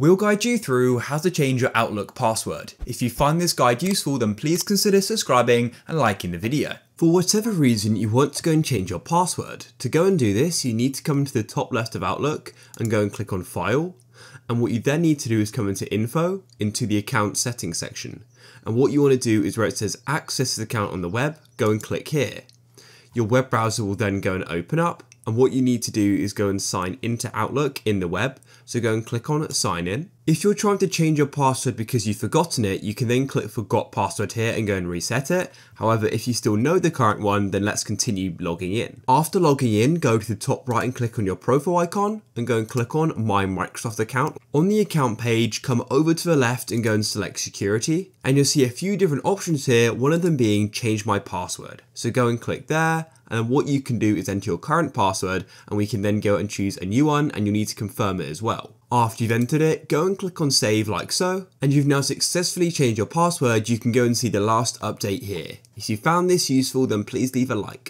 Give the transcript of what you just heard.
We'll guide you through how to change your Outlook password. If you find this guide useful, then please consider subscribing and liking the video. For whatever reason you want to go and change your password, to go and do this you need to come into the top left of Outlook and go and click on File, and what you then need to do is come into Info, into the Account Settings section. And what you want to do is where it says Access this account on the web, go and click here. Your web browser will then go and open up, and what you need to do is go and sign into Outlook in the web, so go and click on sign in. If you're trying to change your password because you've forgotten it, you can then click forgot password here and go and reset it. However, if you still know the current one, then let's continue logging in. After logging in, go to the top right and click on your profile icon and go and click on my Microsoft account. On the account page, come over to the left and go and select security and you'll see a few different options here, one of them being change my password. So go and click there and what you can do is enter your current password and we can then go and choose a new one and you'll need to confirm it as well. After you've entered it, go and click on save like so, and you've now successfully changed your password, you can go and see the last update here. If you found this useful then please leave a like.